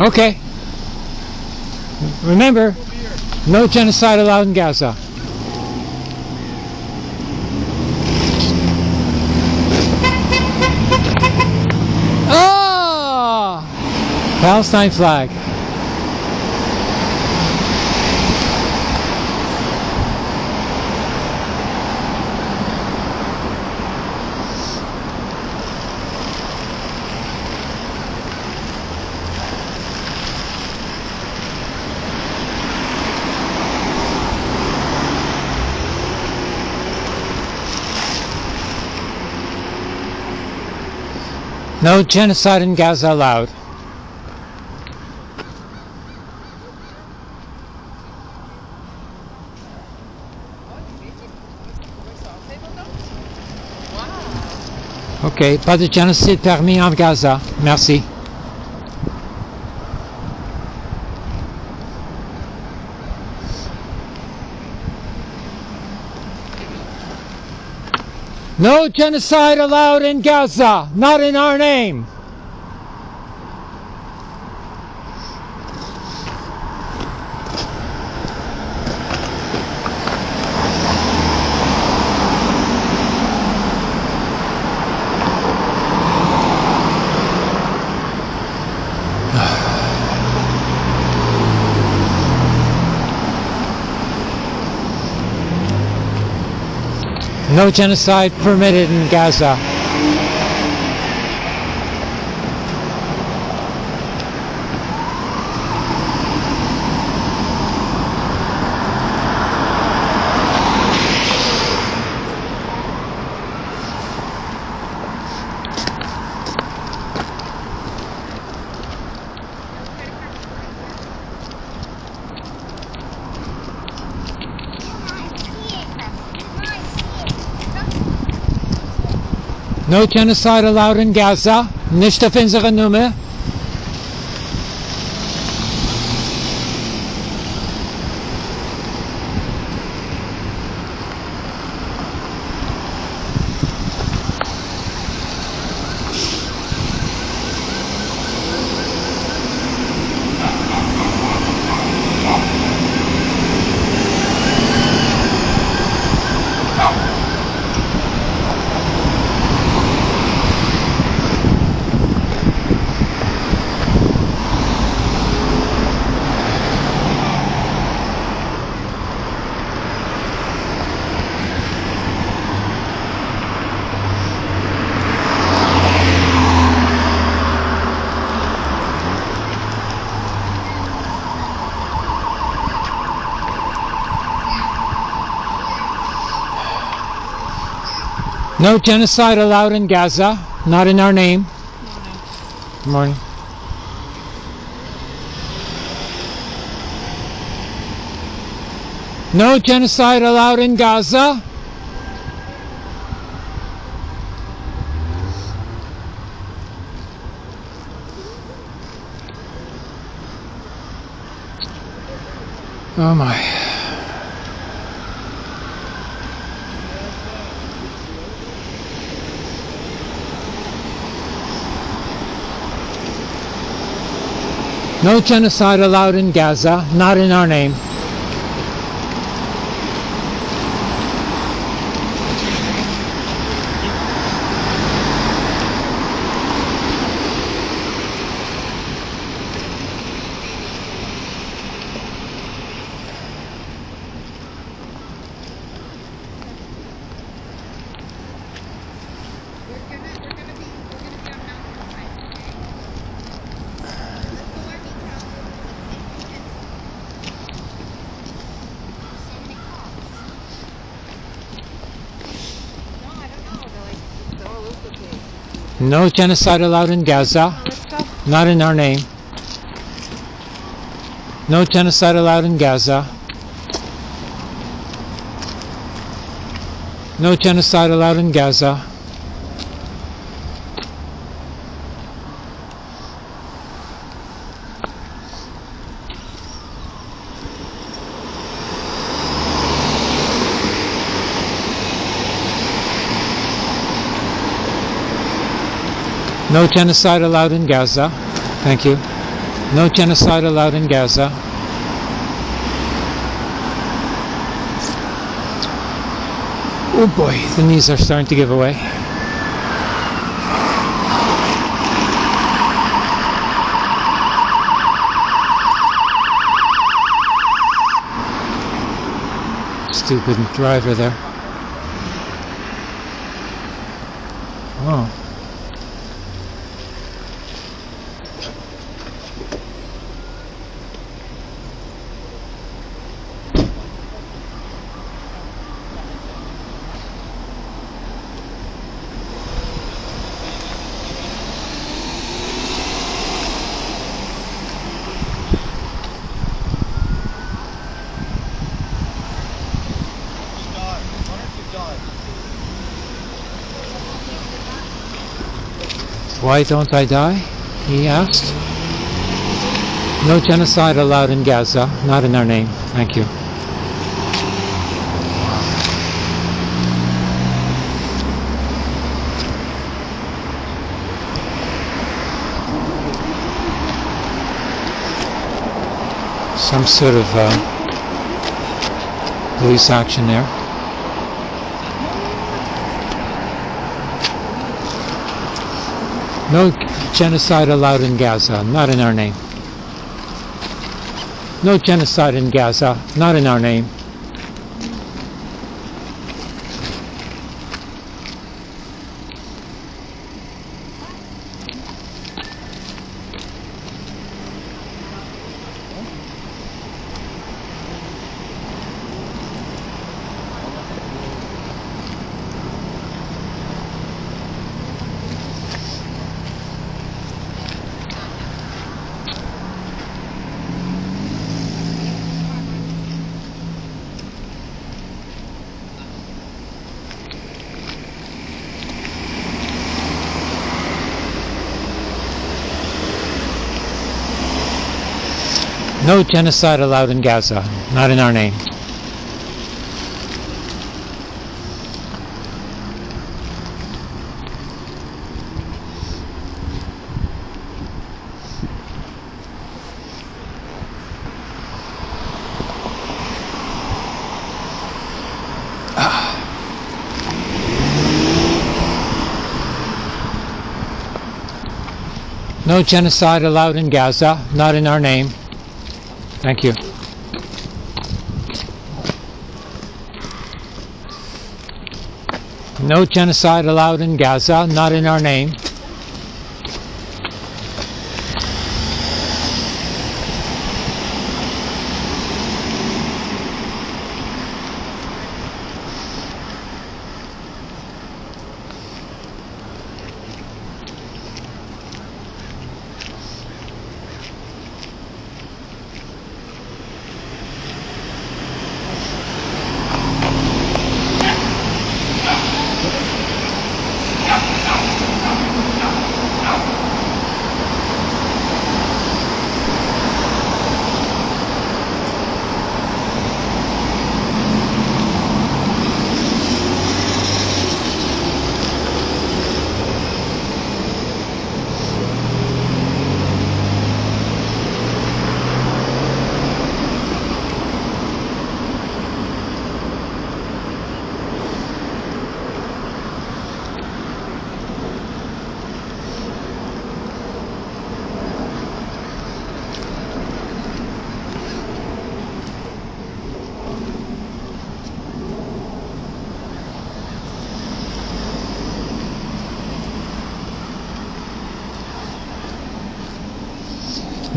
Okay. Remember, no genocide allowed in Gaza. Oh! Palestine flag. No genocide in Gaza allowed. Ok, pas de génocide permis en Gaza. Merci. No genocide allowed in Gaza, not in our name. No genocide permitted in Gaza. No genocide allowed in Gaza. Nicht auf. No genocide allowed in Gaza. Not in our name. Good Morning. No genocide allowed in Gaza. Oh my. No genocide allowed in Gaza, not in our name. No genocide allowed in Gaza, not in our name. No genocide allowed in Gaza. No genocide allowed in Gaza. No genocide allowed in Gaza. Thank you. No genocide allowed in Gaza. Oh boy, the knees are starting to give away. Stupid driver there. Oh. Why don't I die? He asked. No genocide allowed in Gaza, not in our name. Thank you. Some sort of uh, police action there. No genocide allowed in Gaza, not in our name. No genocide in Gaza, not in our name. No genocide allowed in Gaza, not in our name. No genocide allowed in Gaza, not in our name. Thank you. No genocide allowed in Gaza, not in our name.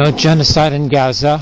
No genocide in Gaza,